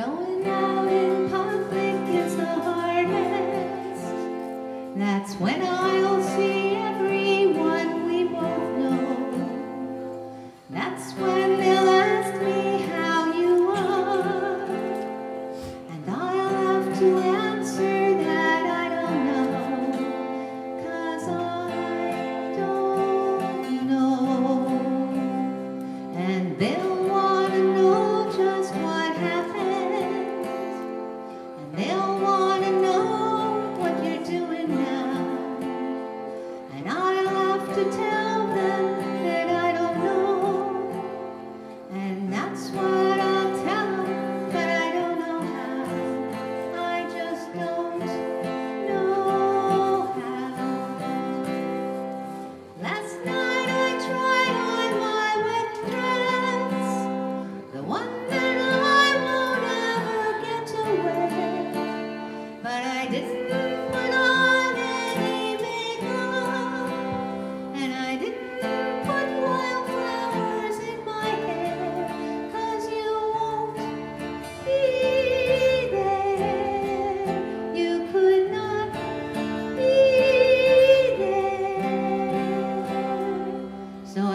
Going out in public is the hardest. That's when I'll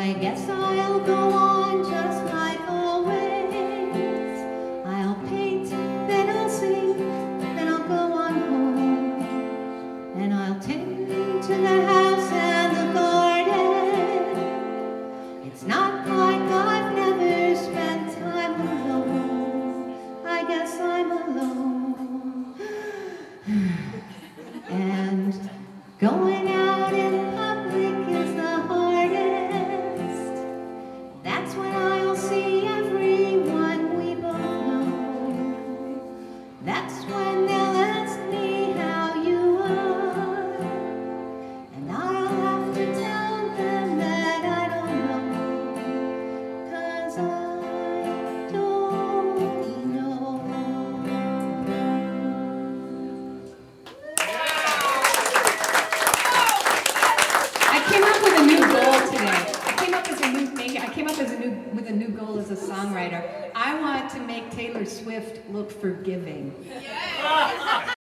I guess I'll go on just like always. I'll paint, then I'll sing, then I'll go on home. And I'll tend to the house and the garden. It's not like I've never spent time alone. I guess I'm alone. and going I want to make Taylor Swift look forgiving.